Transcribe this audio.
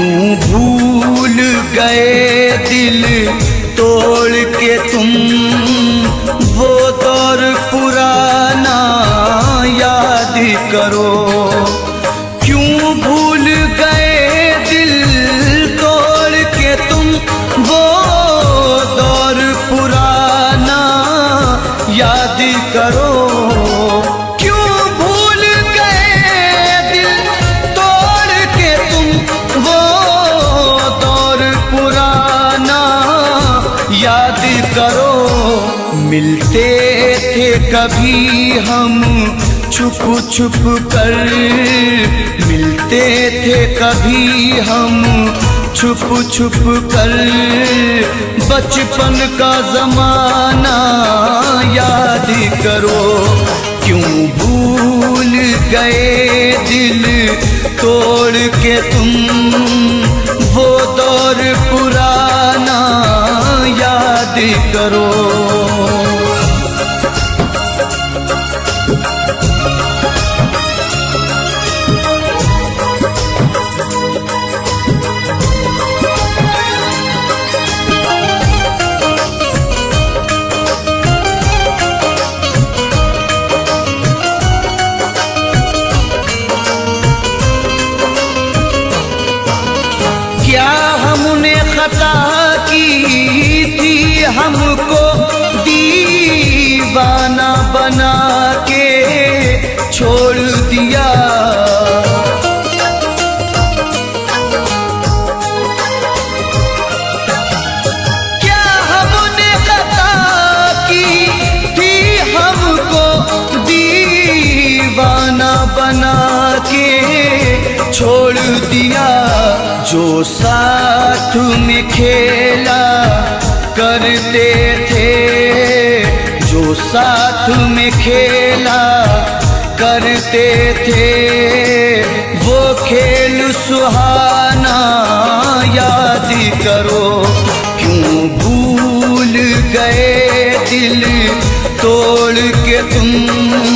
भूल गए दिल तोड़ के तुम? वो दौर पुराना याद करो। क्यों भूल गए दिल तोड़ के तुम? वो दौर पुराना याद करो। करो। मिलते थे कभी हम, छुप छुप कर। मिलते थे कभी हम, छुप छुप कर। बचपन का जमाना याद करो। क्यों भूल गए करो। खता हमको दीवाना बना के छोड़ दिया। क्या हमने हमको दीवाना बना के छोड़ दिया? जो साथ में खेला करते थे, जो साथ में खेला करते थे। वो खेल सुहाना याद करो, क्यों भूल गए दिल तोड़ के तुम?